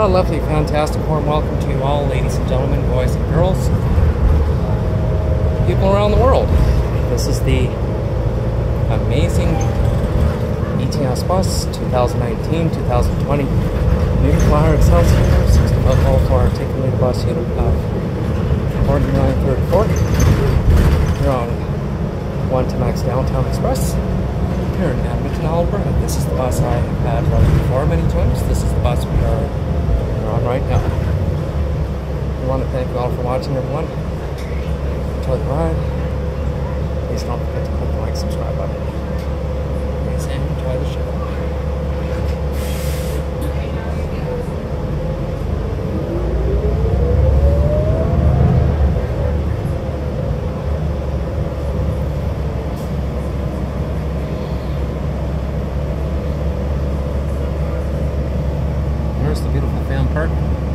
A lovely, fantastic, warm welcome to you all, ladies and gentlemen, boys and girls, people around the world. This is the amazing ETS bus 2019-2020 New Flyer Excelsior 60 volt articulated bus unit of 4934 here on 1 to Max Downtown Express here in Edmonton, Alberta. This is the bus I have had running before many times. This is the bus we are, on right now. I want to thank you all for watching, everyone. Enjoy the ride. Please don't forget to click the like, subscribe button. Please enjoy the show. Here's the beautiful fan park.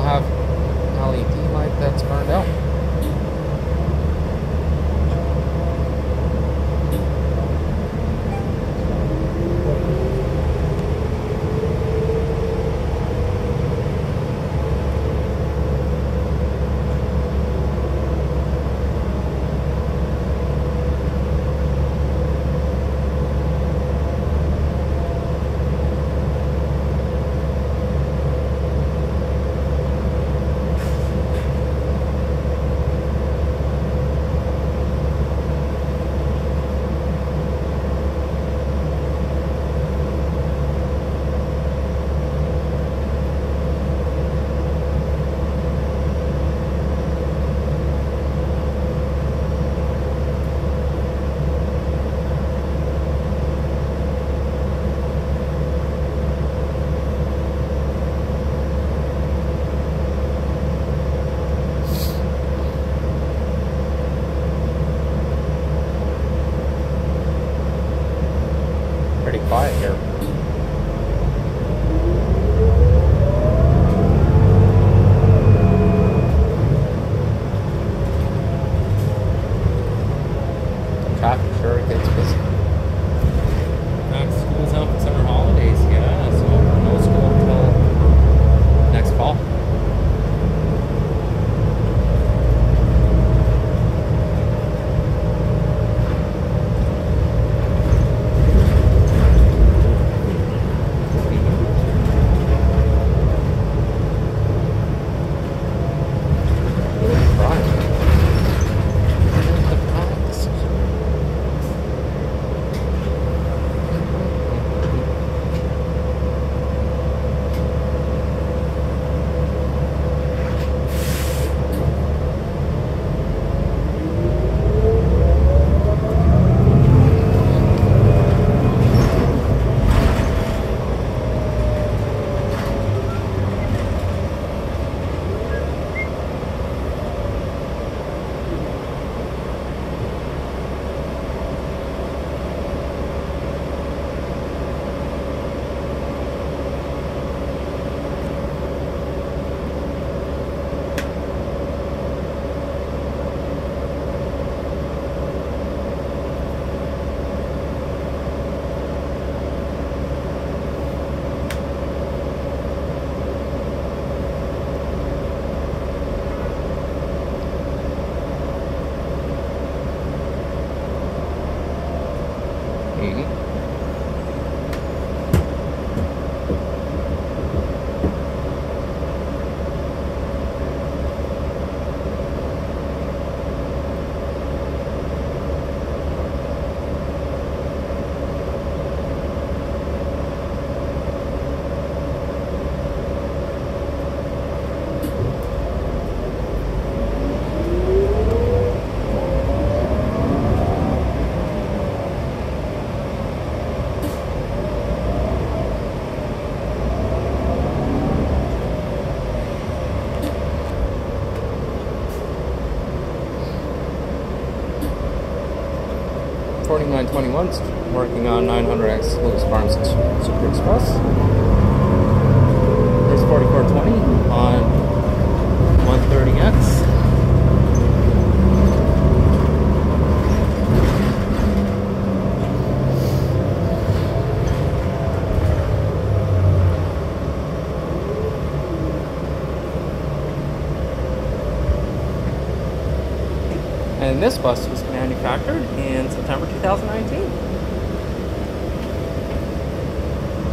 Still have LED light that's burned out. 4921, working on 900X Lewis Farms Super Express. There's 4420 on And this bus was manufactured in September 2019.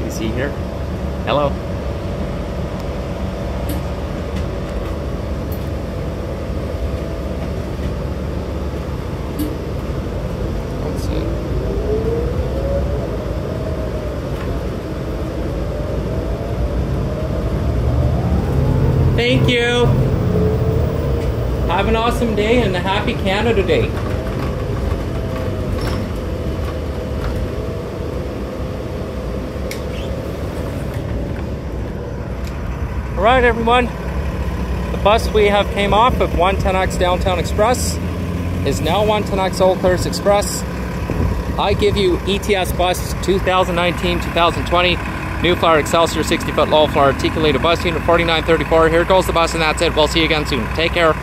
You see here? Hello. Thank you. Have an awesome day and a happy Canada Day. All right, everyone. The bus we have came off of 110X Downtown Express is now 110X Old Claire's Express. I give you ETS bus 2019-2020 New Flyer Excelsior 60 foot low floor articulated bus unit 4934. Here goes the bus and that's it. We'll see you again soon. Take care.